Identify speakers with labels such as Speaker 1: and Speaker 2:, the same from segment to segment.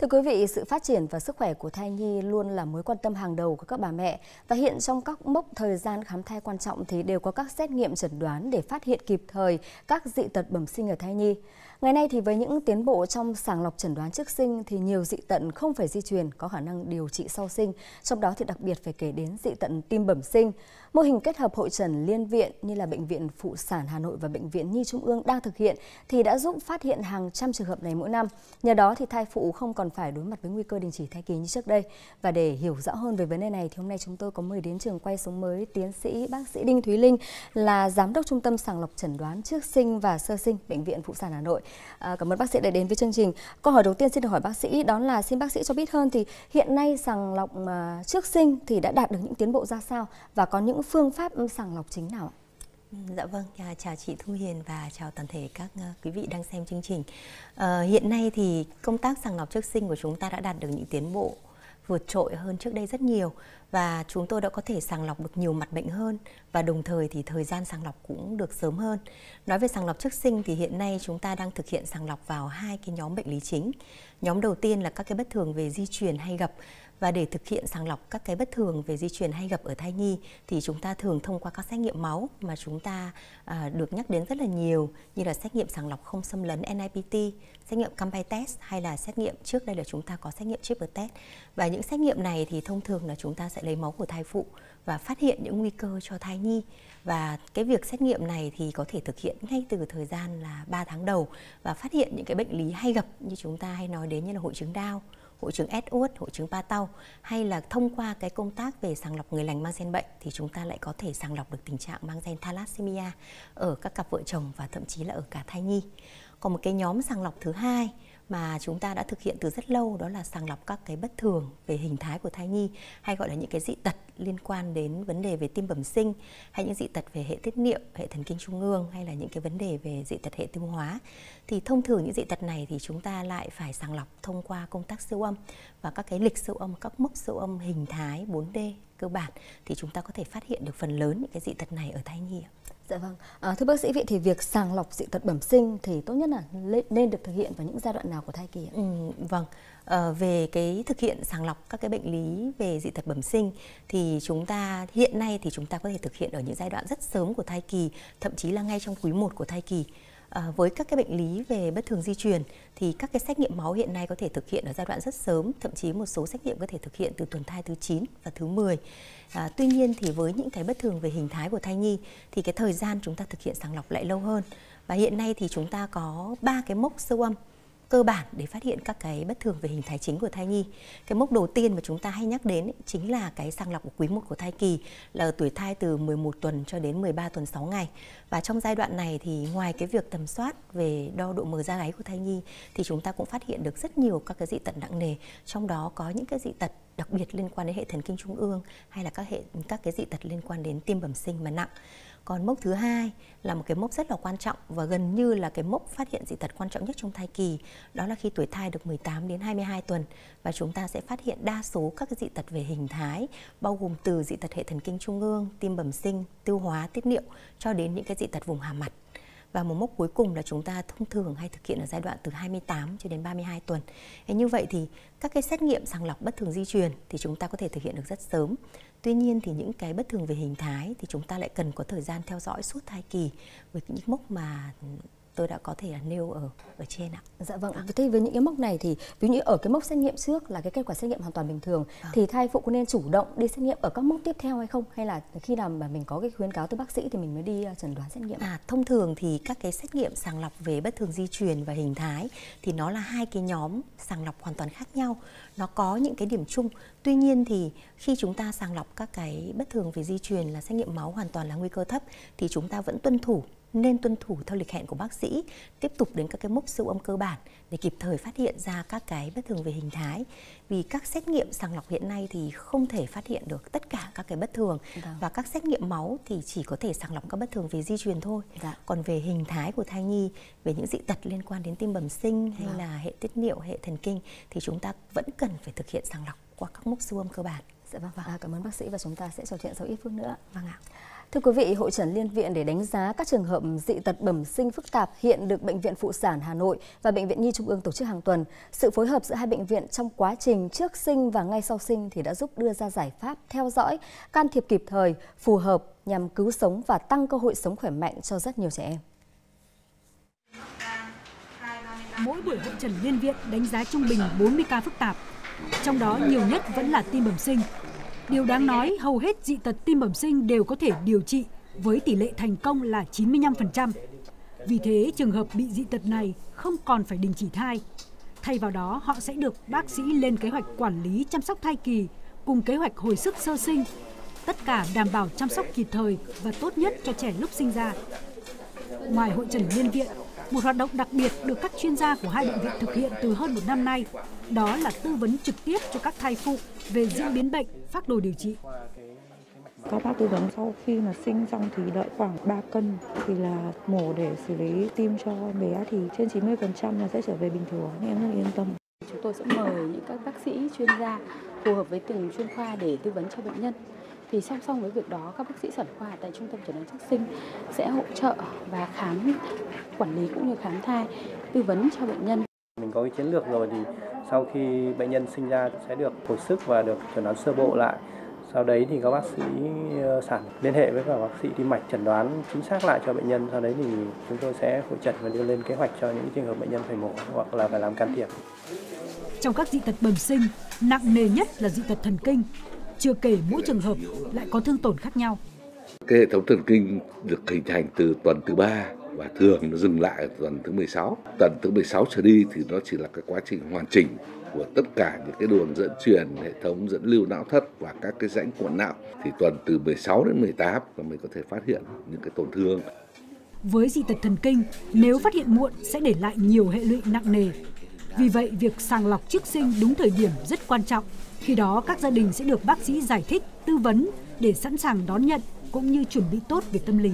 Speaker 1: Thưa quý vị, sự phát triển và sức khỏe của thai nhi luôn là mối quan tâm hàng đầu của các bà mẹ và hiện trong các mốc thời gian khám thai quan trọng thì đều có các xét nghiệm chẩn đoán để phát hiện kịp thời các dị tật bẩm sinh ở thai nhi. Ngày nay thì với những tiến bộ trong sàng lọc chẩn đoán trước sinh thì nhiều dị tận không phải di truyền có khả năng điều trị sau sinh, trong đó thì đặc biệt phải kể đến dị tận tim bẩm sinh. Mô hình kết hợp hội trần liên viện như là Bệnh viện Phụ sản Hà Nội và Bệnh viện Nhi Trung ương đang thực hiện thì đã giúp phát hiện hàng trăm trường hợp này mỗi năm. Nhờ đó thì thai phụ không còn phải đối mặt với nguy cơ đình chỉ thai kỳ như trước đây. Và để hiểu rõ hơn về vấn đề này thì hôm nay chúng tôi có mời đến trường quay sống mới tiến sĩ bác sĩ Đinh Thúy Linh là giám đốc trung tâm sàng lọc chẩn đoán trước sinh và sơ sinh Bệnh viện Phụ sản Hà Nội. À, cảm ơn bác sĩ đã đến với chương trình. Câu hỏi đầu tiên xin được hỏi bác sĩ đó là xin bác sĩ cho biết hơn thì hiện nay sàng lọc uh, trước sinh thì đã đạt được những tiến bộ ra sao và có những phương pháp sàng lọc chính nào ạ?
Speaker 2: Dạ vâng, à, chào chị Thu Hiền và chào toàn thể các à, quý vị đang xem chương trình. À, hiện nay thì công tác sàng lọc trước sinh của chúng ta đã đạt được những tiến bộ vượt trội hơn trước đây rất nhiều và chúng tôi đã có thể sàng lọc được nhiều mặt bệnh hơn và đồng thời thì thời gian sàng lọc cũng được sớm hơn. Nói về sàng lọc trước sinh thì hiện nay chúng ta đang thực hiện sàng lọc vào hai cái nhóm bệnh lý chính. Nhóm đầu tiên là các cái bất thường về di truyền hay gặp và để thực hiện sàng lọc các cái bất thường về di truyền hay gặp ở thai nhi thì chúng ta thường thông qua các xét nghiệm máu mà chúng ta à, được nhắc đến rất là nhiều như là xét nghiệm sàng lọc không xâm lấn NIPT, xét nghiệm Campy test hay là xét nghiệm trước đây là chúng ta có xét nghiệm triple test. Và những xét nghiệm này thì thông thường là chúng ta sẽ lấy máu của thai phụ và phát hiện những nguy cơ cho thai nhi và cái việc xét nghiệm này thì có thể thực hiện ngay từ thời gian là 3 tháng đầu và phát hiện những cái bệnh lý hay gặp như chúng ta hay nói đến như là hội chứng đau hội chứng S uất, hội chứng ba tau hay là thông qua cái công tác về sàng lọc người lành mang gen bệnh thì chúng ta lại có thể sàng lọc được tình trạng mang gen thalassemia ở các cặp vợ chồng và thậm chí là ở cả thai nhi. Còn một cái nhóm sàng lọc thứ hai mà chúng ta đã thực hiện từ rất lâu đó là sàng lọc các cái bất thường về hình thái của thai nhi hay gọi là những cái dị tật liên quan đến vấn đề về tim bẩm sinh hay những dị tật về hệ tiết niệu, hệ thần kinh trung ương hay là những cái vấn đề về dị tật hệ tiêu hóa thì thông thường những dị tật này thì chúng ta lại phải sàng lọc thông qua công tác siêu âm và các cái lịch siêu âm, các mốc siêu âm hình thái 4D cơ bản thì chúng ta có thể phát hiện được phần lớn những cái dị tật này ở thai nhi.
Speaker 1: Dạ vâng. À, thưa bác sĩ vậy thì việc sàng lọc dị tật bẩm sinh thì tốt nhất là nên được thực hiện vào những giai đoạn nào của thai kỳ ạ?
Speaker 2: Ừ, vâng. À, về cái thực hiện sàng lọc các cái bệnh lý về dị tật bẩm sinh thì chúng ta hiện nay thì chúng ta có thể thực hiện ở những giai đoạn rất sớm của thai kỳ, thậm chí là ngay trong quý 1 của thai kỳ. À, với các cái bệnh lý về bất thường di truyền thì các cái xét nghiệm máu hiện nay có thể thực hiện ở giai đoạn rất sớm, thậm chí một số xét nghiệm có thể thực hiện từ tuần thai thứ 9 và thứ 10. À, tuy nhiên thì với những cái bất thường về hình thái của thai nhi thì cái thời gian chúng ta thực hiện sàng lọc lại lâu hơn. Và hiện nay thì chúng ta có ba cái mốc siêu âm cơ bản để phát hiện các cái bất thường về hình thái chính của thai nhi. Cái mốc đầu tiên mà chúng ta hay nhắc đến ấy, chính là cái sàng lọc của quý 1 của thai kỳ là ở tuổi thai từ 11 tuần cho đến 13 tuần 6 ngày. Và trong giai đoạn này thì ngoài cái việc tầm soát về đo độ mờ da gáy của thai nhi thì chúng ta cũng phát hiện được rất nhiều các cái dị tật nặng nề, trong đó có những cái dị tật đặc biệt liên quan đến hệ thần kinh trung ương hay là các hệ các cái dị tật liên quan đến tim bẩm sinh mà nặng. Còn mốc thứ hai là một cái mốc rất là quan trọng và gần như là cái mốc phát hiện dị tật quan trọng nhất trong thai kỳ đó là khi tuổi thai được 18 đến 22 tuần. Và chúng ta sẽ phát hiện đa số các cái dị tật về hình thái bao gồm từ dị tật hệ thần kinh trung ương, tim bẩm sinh, tiêu hóa, tiết niệu cho đến những cái dị tật vùng hàm mặt và một mốc cuối cùng là chúng ta thông thường hay thực hiện ở giai đoạn từ 28 cho đến 32 tuần. Thế như vậy thì các cái xét nghiệm sàng lọc bất thường di truyền thì chúng ta có thể thực hiện được rất sớm. Tuy nhiên thì những cái bất thường về hình thái thì chúng ta lại cần có thời gian theo dõi suốt thai kỳ với những mốc mà tôi đã có thể là nêu ở ở trên ạ.
Speaker 1: Dạ vâng. À. Thế với những cái mốc này thì ví dụ như ở cái mốc xét nghiệm trước là cái kết quả xét nghiệm hoàn toàn bình thường à. thì thai phụ có nên chủ động đi xét nghiệm ở các mốc tiếp theo hay không hay là khi nào mà mình có cái khuyến cáo từ bác sĩ thì mình mới đi ờ, chẩn đoán xét nghiệm?
Speaker 2: À thông thường thì các cái xét nghiệm sàng lọc về bất thường di truyền và hình thái thì nó là hai cái nhóm sàng lọc hoàn toàn khác nhau. Nó có những cái điểm chung. Tuy nhiên thì khi chúng ta sàng lọc các cái bất thường về di truyền là xét nghiệm máu hoàn toàn là nguy cơ thấp thì chúng ta vẫn tuân thủ nên tuân thủ theo lịch hẹn của bác sĩ, tiếp tục đến các cái mốc siêu âm cơ bản để kịp thời phát hiện ra các cái bất thường về hình thái. Vì các xét nghiệm sàng lọc hiện nay thì không thể phát hiện được tất cả các cái bất thường dạ. và các xét nghiệm máu thì chỉ có thể sàng lọc các bất thường về di truyền thôi. Dạ. Còn về hình thái của thai nhi, về những dị tật liên quan đến tim bẩm sinh hay dạ. là hệ tiết niệu, hệ thần kinh thì chúng ta vẫn cần phải thực hiện sàng lọc qua các mốc siêu âm cơ bản.
Speaker 1: Dạ vâng, vâng. À, cảm ơn bác sĩ và chúng ta sẽ trò chuyện sau ít phút nữa.
Speaker 2: Vâng ạ.
Speaker 1: Thưa quý vị, hội trần liên viện để đánh giá các trường hợp dị tật bẩm sinh phức tạp hiện được Bệnh viện Phụ sản Hà Nội và Bệnh viện Nhi Trung ương tổ chức hàng tuần. Sự phối hợp giữa hai bệnh viện trong quá trình trước sinh và ngay sau sinh thì đã giúp đưa ra giải pháp theo dõi, can thiệp kịp thời, phù hợp nhằm cứu sống và tăng cơ hội sống khỏe mạnh cho rất nhiều trẻ em.
Speaker 3: Mỗi buổi hội trần liên viện đánh giá trung bình 40 ca phức tạp, trong đó nhiều nhất vẫn là tim bẩm sinh Điều đáng nói, hầu hết dị tật tim bẩm sinh đều có thể điều trị với tỷ lệ thành công là 95%. Vì thế, trường hợp bị dị tật này không còn phải đình chỉ thai. Thay vào đó, họ sẽ được bác sĩ lên kế hoạch quản lý chăm sóc thai kỳ cùng kế hoạch hồi sức sơ sinh, tất cả đảm bảo chăm sóc kịp thời và tốt nhất cho trẻ lúc sinh ra. Ngoài hội trần liên viện, một hoạt động đặc biệt được các chuyên gia của hai bệnh viện thực hiện từ hơn một năm nay, đó là tư vấn trực tiếp cho các thai phụ về diễn biến bệnh, phác đồ điều trị.
Speaker 4: Các bác tư vấn sau khi mà sinh xong thì đợi khoảng 3 cân thì là mổ để xử lý tim cho bé thì trên 90% là sẽ trở về bình thường nên em rất yên tâm.
Speaker 5: Chúng tôi sẽ mời những các bác sĩ chuyên gia phù hợp với từng chuyên khoa để tư vấn cho bệnh nhân thì song song với việc đó các bác sĩ sản khoa tại trung tâm chẩn đoán trước sinh sẽ hỗ trợ và khám quản lý cũng như khám thai tư vấn cho bệnh nhân.
Speaker 6: Mình có cái chiến lược rồi thì sau khi bệnh nhân sinh ra sẽ được hồi sức và được chẩn đoán sơ bộ lại. Sau đấy thì các bác sĩ ờ, sản liên hệ với các bác sĩ tim mạch chẩn đoán chính xác lại cho bệnh nhân. Sau đấy thì chúng tôi sẽ hỗ trợ và đưa lên kế hoạch cho những trường hợp bệnh nhân phải mổ hoặc là phải làm can thiệp.
Speaker 3: Trong các dị tật bẩm sinh nặng nề nhất là dị tật thần kinh chưa kể mỗi trường hợp lại có thương tổn khác nhau.
Speaker 7: Cái hệ thống thần kinh được hình thành từ tuần thứ ba và thường nó dừng lại ở tuần thứ 16. Tuần thứ 16 trở đi thì nó chỉ là cái quá trình hoàn chỉnh của tất cả những cái đường dẫn truyền, hệ thống dẫn lưu não thất và các cái rãnh của não. Thì tuần từ 16 đến 18 là mình có thể phát hiện những cái tổn thương.
Speaker 3: Với dị tật thần kinh, nếu phát hiện muộn sẽ để lại nhiều hệ lụy nặng nề. Vì vậy, việc sàng lọc trước sinh đúng thời điểm rất quan trọng khi đó các gia đình sẽ được bác sĩ giải thích, tư vấn để sẵn sàng đón nhận cũng như chuẩn bị tốt về tâm lý.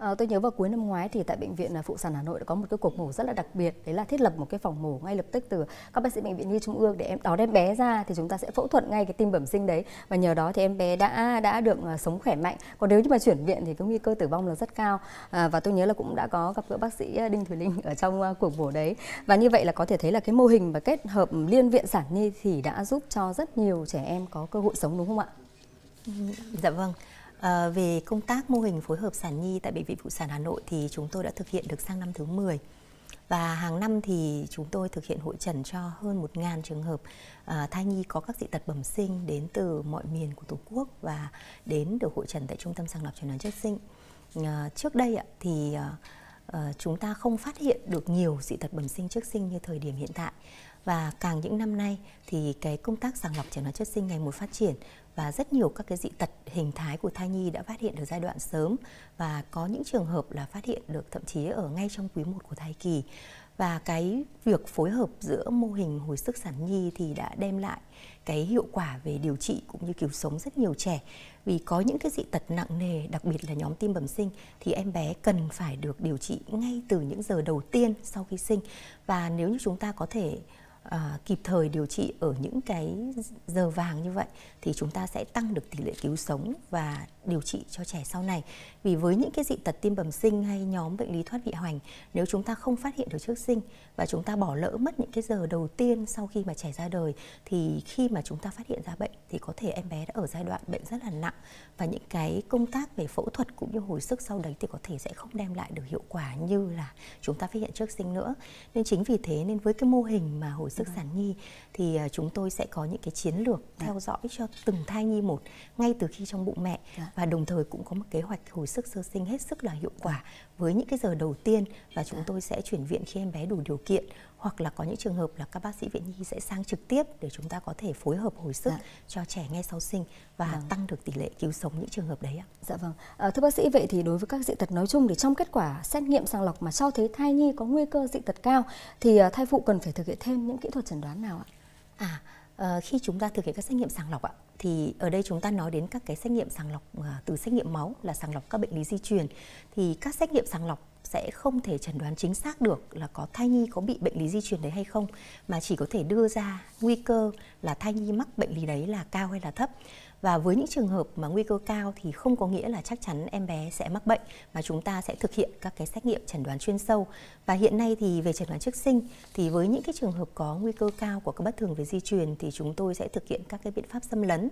Speaker 1: À, tôi nhớ vào cuối năm ngoái thì tại bệnh viện à, phụ sản Hà Nội đã có một cái cuộc mổ rất là đặc biệt đấy là thiết lập một cái phòng mổ ngay lập tức từ các bác sĩ bệnh viện Nhi Trung ương để em đón em bé ra thì chúng ta sẽ phẫu thuật ngay cái tim bẩm sinh đấy và nhờ đó thì em bé đã đã được à, sống khỏe mạnh còn nếu như mà chuyển viện thì cái nguy cơ tử vong là rất cao à, và tôi nhớ là cũng đã có gặp gỡ bác sĩ à, Đinh Thùy Linh ở trong cuộc mổ đấy và như vậy là có thể thấy là cái mô hình và kết hợp liên viện sản nhi thì đã giúp cho rất nhiều trẻ em có cơ hội sống đúng không ạ?
Speaker 2: Dạ vâng. À, về công tác mô hình phối hợp sản nhi tại Bệnh viện Phụ sản Hà Nội thì chúng tôi đã thực hiện được sang năm thứ 10. Và hàng năm thì chúng tôi thực hiện hội trần cho hơn 1.000 trường hợp à, thai nhi có các dị tật bẩm sinh đến từ mọi miền của Tổ quốc và đến được hội trần tại Trung tâm sàng lọc chẩn đoán trước sinh. À, trước đây ạ, thì à, chúng ta không phát hiện được nhiều dị tật bẩm sinh trước sinh như thời điểm hiện tại và càng những năm nay thì cái công tác sàng lọc chẩn đoán trước sinh ngày một phát triển và rất nhiều các cái dị tật hình thái của thai nhi đã phát hiện ở giai đoạn sớm và có những trường hợp là phát hiện được thậm chí ở ngay trong quý 1 của thai kỳ. Và cái việc phối hợp giữa mô hình hồi sức sản nhi thì đã đem lại cái hiệu quả về điều trị cũng như cứu sống rất nhiều trẻ. Vì có những cái dị tật nặng nề, đặc biệt là nhóm tim bẩm sinh, thì em bé cần phải được điều trị ngay từ những giờ đầu tiên sau khi sinh. Và nếu như chúng ta có thể à, kịp thời điều trị ở những cái giờ vàng như vậy thì chúng ta sẽ tăng được tỷ lệ cứu sống và điều trị cho trẻ sau này. Vì với những cái dị tật tim bẩm sinh hay nhóm bệnh lý thoát vị hoành, nếu chúng ta không phát hiện được trước sinh và chúng ta bỏ lỡ mất những cái giờ đầu tiên sau khi mà trẻ ra đời thì khi mà chúng ta phát hiện ra bệnh thì có thể em bé đã ở giai đoạn bệnh rất là nặng và những cái công tác về phẫu thuật cũng như hồi sức sau đấy thì có thể sẽ không đem lại được hiệu quả như là chúng ta phát hiện trước sinh nữa. Nên chính vì thế nên với cái mô hình mà hồi sức vâng. sản nhi thì à, chúng tôi sẽ có những cái chiến lược dạ. theo dõi cho từng thai nhi một ngay từ khi trong bụng mẹ dạ. Và đồng thời cũng có một kế hoạch hồi sức sơ sinh hết sức là hiệu quả với những cái giờ đầu tiên và chúng tôi sẽ chuyển viện khi em bé đủ điều kiện hoặc là có những trường hợp là các bác sĩ viện nhi sẽ sang trực tiếp để chúng ta có thể phối hợp hồi sức dạ. cho trẻ ngay sau sinh và vâng. tăng được tỷ lệ cứu sống những trường hợp đấy ạ.
Speaker 1: Dạ vâng. À, thưa bác sĩ vậy thì đối với các dị tật nói chung thì trong kết quả xét nghiệm sàng lọc mà cho thấy thai nhi có nguy cơ dị tật cao thì à, thai phụ cần phải thực hiện thêm những kỹ thuật chẩn đoán nào ạ?
Speaker 2: À, Ờ, khi chúng ta thực hiện các xét nghiệm sàng lọc ạ, thì ở đây chúng ta nói đến các cái xét nghiệm sàng lọc uh, từ xét nghiệm máu là sàng lọc các bệnh lý di truyền. Thì các xét nghiệm sàng lọc sẽ không thể chẩn đoán chính xác được là có thai nhi có bị bệnh lý di truyền đấy hay không mà chỉ có thể đưa ra nguy cơ là thai nhi mắc bệnh lý đấy là cao hay là thấp và với những trường hợp mà nguy cơ cao thì không có nghĩa là chắc chắn em bé sẽ mắc bệnh, mà chúng ta sẽ thực hiện các cái xét nghiệm chẩn đoán chuyên sâu. Và hiện nay thì về chẩn đoán trước sinh, thì với những cái trường hợp có nguy cơ cao của các bất thường về di truyền thì chúng tôi sẽ thực hiện các cái biện pháp xâm lấn.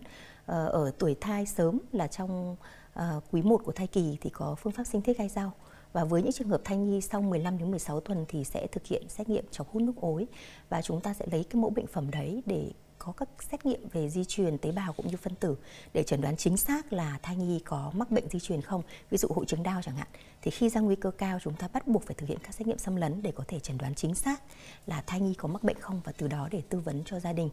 Speaker 2: Ờ, ở tuổi thai sớm là trong ờ, quý 1 của thai kỳ thì có phương pháp sinh thiết gai dao và với những trường hợp thai nhi sau 15 đến 16 tuần thì sẽ thực hiện xét nghiệm chọc hút nước ối. Và chúng ta sẽ lấy cái mẫu bệnh phẩm đấy để có các xét nghiệm về di truyền tế bào cũng như phân tử để chẩn đoán chính xác là thai nhi có mắc bệnh di truyền không, ví dụ hội chứng đau chẳng hạn. Thì khi ra nguy cơ cao chúng ta bắt buộc phải thực hiện các xét nghiệm xâm lấn để có thể chẩn đoán chính xác là thai nhi có mắc bệnh không và từ đó để tư vấn cho gia đình.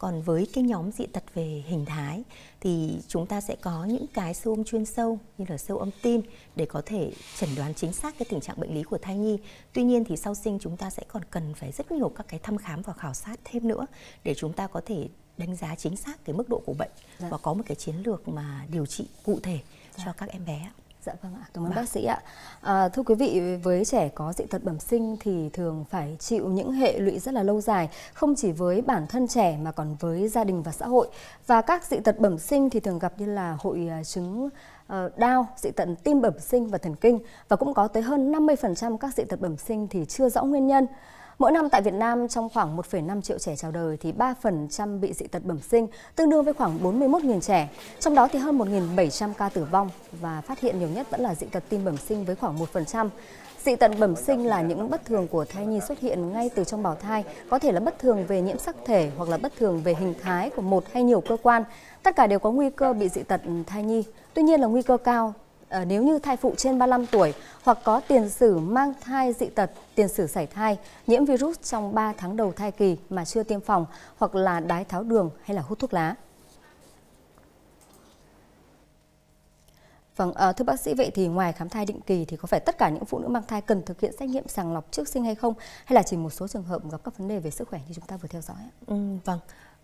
Speaker 2: Còn với cái nhóm dị tật về hình thái thì chúng ta sẽ có những cái siêu âm chuyên sâu như là siêu âm tim để có thể chẩn đoán chính xác cái tình trạng bệnh lý của thai nhi. Tuy nhiên thì sau sinh chúng ta sẽ còn cần phải rất nhiều các cái thăm khám và khảo sát thêm nữa để chúng ta có thể đánh giá chính xác cái mức độ của bệnh dạ. và có một cái chiến lược mà điều trị cụ thể dạ. cho các em bé.
Speaker 1: Dạ vâng ạ, cảm ơn bác sĩ ạ. À, thưa quý vị, với trẻ có dị tật bẩm sinh thì thường phải chịu những hệ lụy rất là lâu dài, không chỉ với bản thân trẻ mà còn với gia đình và xã hội. Và các dị tật bẩm sinh thì thường gặp như là hội à, chứng uh, đau, dị tật tim bẩm sinh và thần kinh và cũng có tới hơn 50% các dị tật bẩm sinh thì chưa rõ nguyên nhân. Mỗi năm tại Việt Nam trong khoảng 1,5 triệu trẻ chào đời thì 3% bị dị tật bẩm sinh, tương đương với khoảng 41.000 trẻ. Trong đó thì hơn 1.700 ca tử vong và phát hiện nhiều nhất vẫn là dị tật tim bẩm sinh với khoảng 1%. Dị tật bẩm sinh là những bất thường của thai nhi xuất hiện ngay từ trong bào thai, có thể là bất thường về nhiễm sắc thể hoặc là bất thường về hình thái của một hay nhiều cơ quan. Tất cả đều có nguy cơ bị dị tật thai nhi. Tuy nhiên là nguy cơ cao Ờ, nếu như thai phụ trên 35 tuổi hoặc có tiền sử mang thai dị tật, tiền sử sảy thai, nhiễm virus trong 3 tháng đầu thai kỳ mà chưa tiêm phòng hoặc là đái tháo đường hay là hút thuốc lá. Vâng, à, thưa bác sĩ vậy thì ngoài khám thai định kỳ thì có phải tất cả những phụ nữ mang thai cần thực hiện xét nghiệm sàng lọc trước sinh hay không hay là chỉ một số trường hợp gặp các vấn đề về sức khỏe như chúng ta vừa theo dõi?
Speaker 2: Ừ, vâng.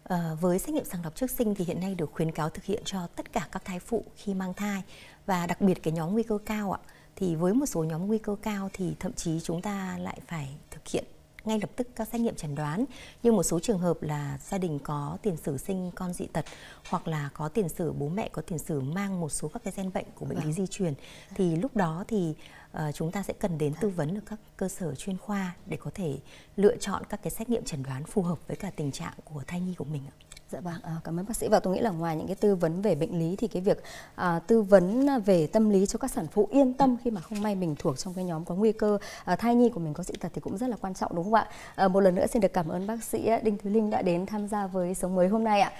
Speaker 2: À, với xét nghiệm sàng lọc trước sinh thì hiện nay được khuyến cáo thực hiện cho tất cả các thai phụ khi mang thai và đặc biệt cái nhóm nguy cơ cao ạ. Thì với một số nhóm nguy cơ cao thì thậm chí chúng ta lại phải thực hiện ngay lập tức các xét nghiệm chẩn đoán như một số trường hợp là gia đình có tiền sử sinh con dị tật hoặc là có tiền sử bố mẹ có tiền sử mang một số các cái gen bệnh của bệnh lý vâng. di truyền thì lúc đó thì uh, chúng ta sẽ cần đến tư vấn ở các cơ sở chuyên khoa để có thể lựa chọn các cái xét nghiệm chẩn đoán phù hợp với cả tình trạng của thai nhi của mình ạ.
Speaker 1: Dạ vâng, à, cảm ơn bác sĩ và tôi nghĩ là ngoài những cái tư vấn về bệnh lý thì cái việc à, tư vấn à, về tâm lý cho các sản phụ yên tâm khi mà không may mình thuộc trong cái nhóm có nguy cơ à, thai nhi của mình có dị tật thì cũng rất là quan trọng đúng không ạ? À, một lần nữa xin được cảm ơn bác sĩ Đinh Thúy Linh đã đến tham gia với sống mới hôm nay ạ.